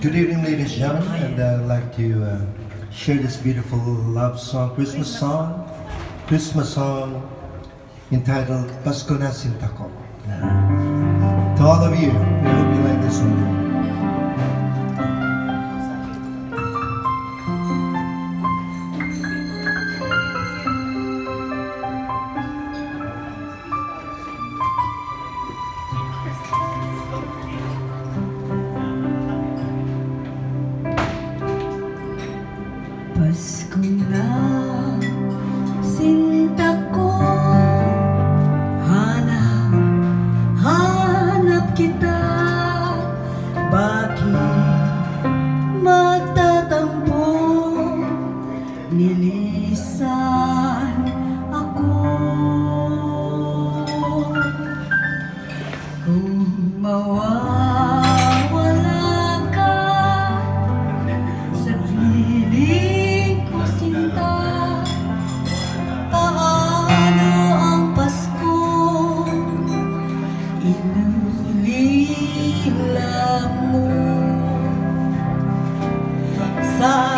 Good evening, ladies and gentlemen, and I'd like to uh, share this beautiful love song, Christmas song, Christmas song entitled Pasko na To all of you, we hope you like this one. Kita Bakit magtatampo? Nilisan ako. Kung mawawala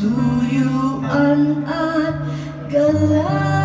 ating suyuan at?